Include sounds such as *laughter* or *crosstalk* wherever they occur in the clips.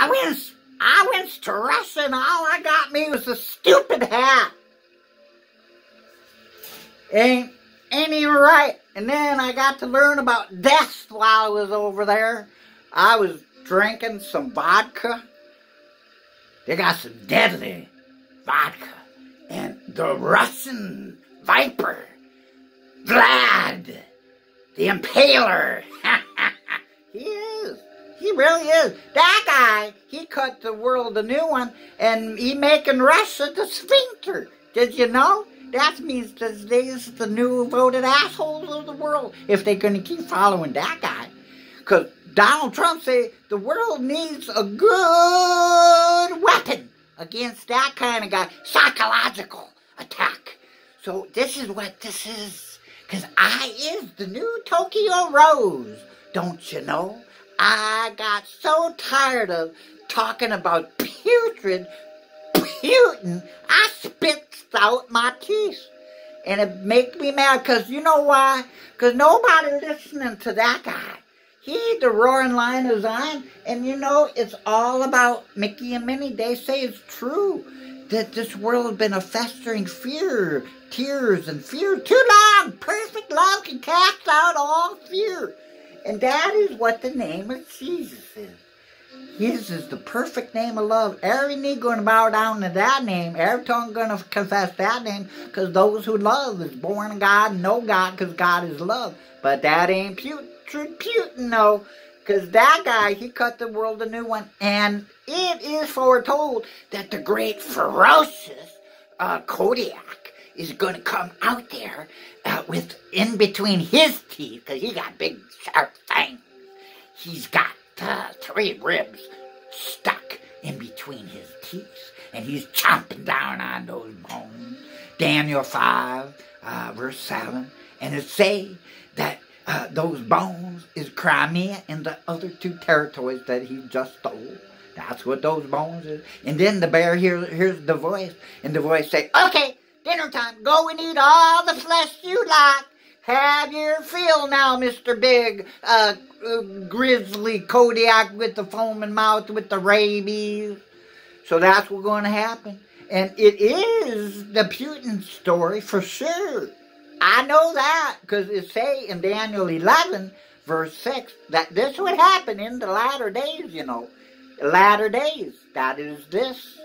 I went, I went to and all I got me was a stupid hat. Ain't, ain't even right. And then I got to learn about death while I was over there. I was drinking some vodka. They got some deadly vodka. And the Russian Viper, Vlad, the Impaler. *laughs* he really is. That guy, he cut the world a new one, and he making Russia the sphincter. Did you know? That means that they's the new voted assholes of the world if they're going to keep following that guy. Because Donald Trump say the world needs a good weapon against that kind of guy. Psychological attack. So this is what this is. Because I is the new Tokyo Rose. Don't you know? I got so tired of talking about putrid Putin. I spit out my teeth. And it make me mad because you know why? Because nobody listening to that guy. He the roaring lion of Zion. And you know, it's all about Mickey and Minnie. They say it's true that this world has been a festering fear, tears and fear too long. Perfect love can cast out all fear. And that is what the name of Jesus is. His is the perfect name of love. Every knee going to bow down to that name. Every tongue going to confess that name. Because those who love is born of God and know God because God is love. But that ain't putrid Putin, no. Because that guy, he cut the world a new one. And it is foretold that the great ferocious uh, Kodiak is going to come out there uh, with in between his teeth, because he got big sharp fangs. He's got uh, three ribs stuck in between his teeth, and he's chomping down on those bones. Daniel 5, uh, verse 7, and it say that uh, those bones is Crimea and the other two territories that he just stole. That's what those bones is. And then the bear hears, hears the voice, and the voice say, Okay, dinner time. Go and eat all the flesh you like. Have your fill now, Mr. Big uh, uh, Grizzly Kodiak with the foaming mouth with the rabies. So that's what's going to happen. And it is the Putin story for sure. I know that because it say in Daniel 11, verse 6, that this would happen in the latter days, you know. Latter days. That is this.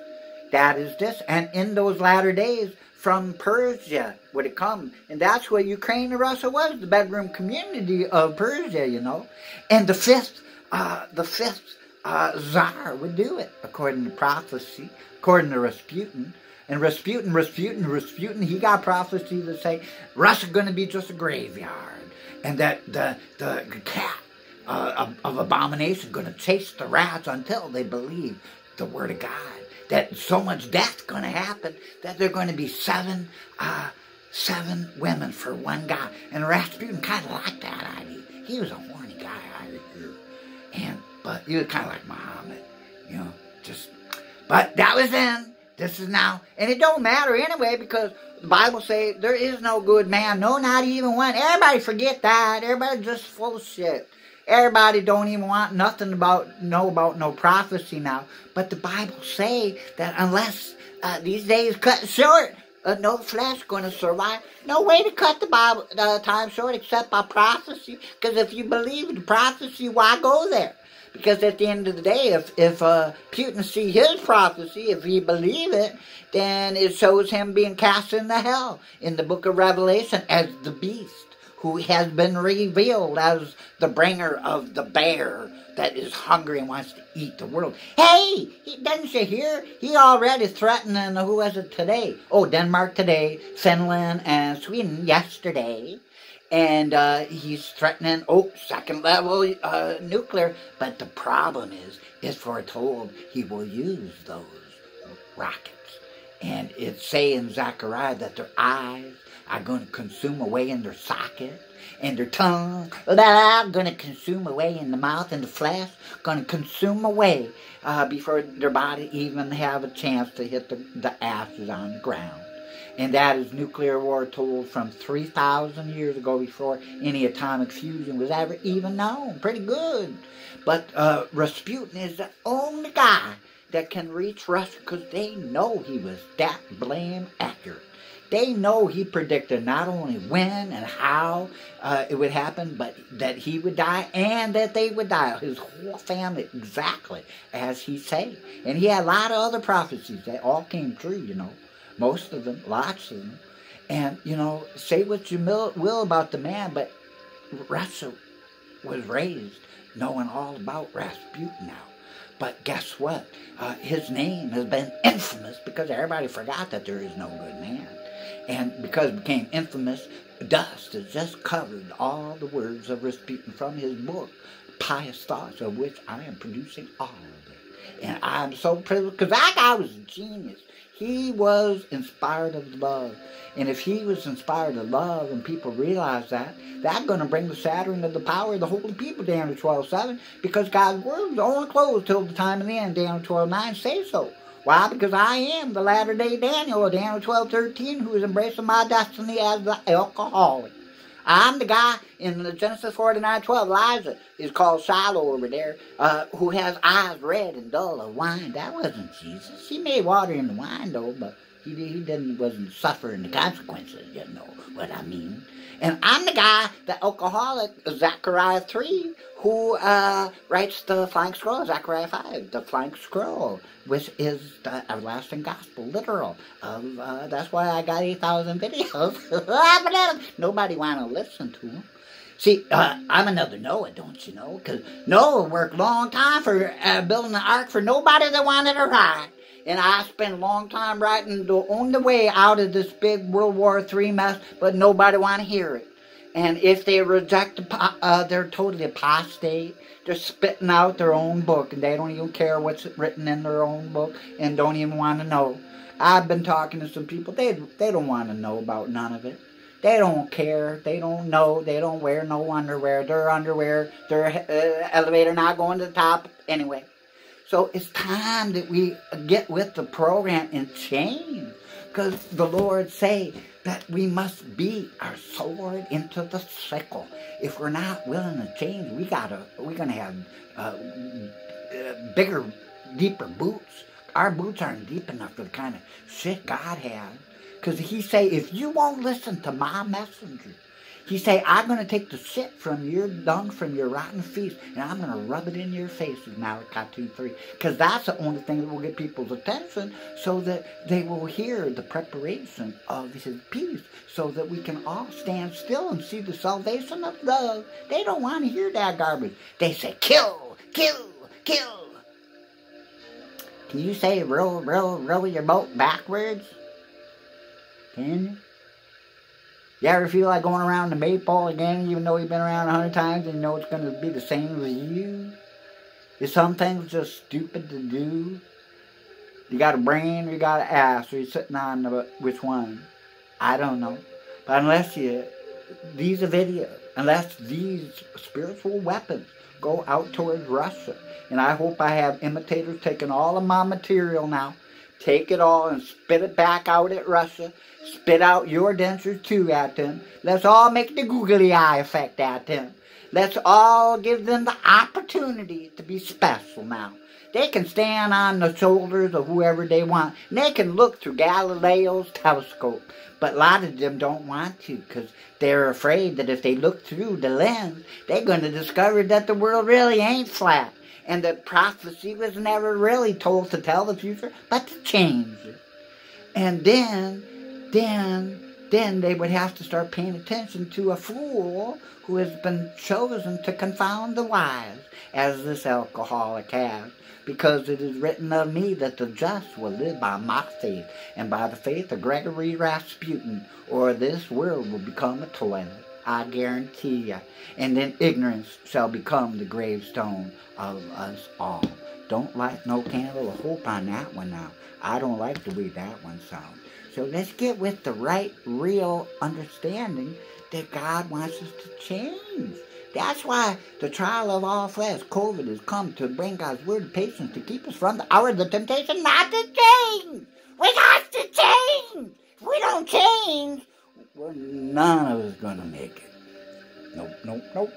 That is this. And in those latter days, from Persia would it come. And that's what Ukraine and Russia was, the bedroom community of Persia, you know. And the fifth, uh, the fifth uh, czar would do it, according to prophecy, according to Rasputin. And Rasputin, Rasputin, Rasputin, he got prophecy to say Russia's going to be just a graveyard. And that the, the cat uh, of, of abomination going to chase the rats until they believe the word of God that so much death's going to happen that there are going to be seven, uh, seven women for one guy. And Rasputin kind of liked that idea. He was a horny guy, I hear. And, but he was kind of like Muhammad, you know, just, but that was then. This is now. And it don't matter anyway because the Bible say there is no good man. No, not even one. Everybody forget that. Everybody just full of shit. Everybody don't even want nothing about know about no prophecy now. But the Bible say that unless uh, these days cut short, uh, no flesh to survive. No way to cut the Bible uh, time short except by prophecy. Because if you believe the prophecy, why go there? Because at the end of the day, if if uh, Putin see his prophecy, if he believe it, then it shows him being cast into hell in the book of Revelation as the beast who has been revealed as the bringer of the bear that is hungry and wants to eat the world. Hey, he, didn't you hear? He already threatening, who was it today? Oh, Denmark today, Finland, and Sweden yesterday. And uh, he's threatening, oh, second level uh, nuclear. But the problem is, is foretold he will use those rockets. And it's saying, Zechariah, that their eyes are going to consume away in their socket and their tongue blah, going to consume away in the mouth and the flesh going to consume away uh, before their body even have a chance to hit the, the ashes on the ground And that is nuclear war told from 3,000 years ago before any atomic fusion was ever even known. Pretty good. But uh, Rasputin is the only guy that can reach Russia because they know he was that blame accurate. They know he predicted not only when and how uh, it would happen, but that he would die and that they would die. His whole family, exactly as he said. And he had a lot of other prophecies that all came true, you know. Most of them, lots of them. And, you know, say what you will about the man, but Russia was raised knowing all about Rasputin now. But guess what? Uh, his name has been infamous because everybody forgot that there is no good man. And because it became infamous, dust has just covered all the words of Rasputin from his book, Pious Thoughts, of which I am producing all of it. And I'm so privileged because that guy was a genius. He was inspired of love. And if he was inspired of love and people realize that, that's going to bring the shattering of the power of the holy people, Daniel 12 7, because God's word is only closed till the time of the end. Daniel 12 9 say so. Why? Because I am the latter day Daniel, Daniel 12 13, who is embracing my destiny as the alcoholic. I'm the guy in the Genesis 49 12, Elijah is called Shiloh over there, uh, who has eyes red and dull of wine. That wasn't Jesus. He made water in the wine, though, but he, he didn't wasn't suffering the consequences, you know what I mean. And I'm the guy, the alcoholic, Zechariah 3, who uh, writes the flying scroll, Zechariah 5, the flying scroll, which is the everlasting gospel, literal. Um, uh, that's why I got 8,000 videos. *laughs* Nobody want to listen to them. See, uh, I'm another Noah, don't you know? Because Noah worked a long time for uh, building the ark for nobody that wanted to ride. And I spent a long time writing the only way out of this big World War III mess, but nobody want to hear it. And if they reject, uh, they're totally apostate. They're spitting out their own book, and they don't even care what's written in their own book, and don't even want to know. I've been talking to some people; they they don't want to know about none of it. They don't care. They don't know. They don't wear no underwear. Their underwear, their uh, elevator not going to the top anyway. So it's time that we get with the program and change. Because the Lord say that we must be our sword into the sickle. If we're not willing to change, we gotta we're gonna have uh, uh, bigger, deeper boots. Our boots aren't deep enough for the kind of shit God has. Because he say, if you won't listen to my messenger, he say, I'm going to take the shit from your dung, from your rotten feast, and I'm going to rub it in your face in Malachi 2 3. Because that's the only thing that will get people's attention so that they will hear the preparation of his peace so that we can all stand still and see the salvation of love. They don't want to hear that garbage. They say, kill, kill, kill. Can you say row, row, row your boat backwards? Can you? You ever feel like going around the maypole again, even though you've been around a hundred times and you know it's going to be the same as you? Is some things just stupid to do? You got a brain or you got an ass or you're sitting on the, which one? I don't know. But unless you, these are videos, unless these spiritual weapons go out towards Russia, and I hope I have imitators taking all of my material now, take it all and spit it back out at Russia Spit out your dentures too at them. Let's all make the googly eye effect at them. Let's all give them the opportunity to be special now. They can stand on the shoulders of whoever they want. And they can look through Galileo's telescope. But a lot of them don't want to because they're afraid that if they look through the lens, they're going to discover that the world really ain't flat. And that prophecy was never really told to tell the future, but to change it. And then then then they would have to start paying attention to a fool who has been chosen to confound the wise, as this alcoholic has. Because it is written of me that the just will live by my faith, and by the faith of Gregory Rasputin, or this world will become a toilet. I guarantee you. And then ignorance shall become the gravestone of us all. Don't light no candle of hope on that one now. I don't like the way that one sounds. So let's get with the right, real understanding that God wants us to change. That's why the trial of all flesh, COVID, has come to bring God's word patience to keep us from the hour of the temptation not to change. We got to change. If we don't change, well, none of us gonna make it. Nope, nope, nope.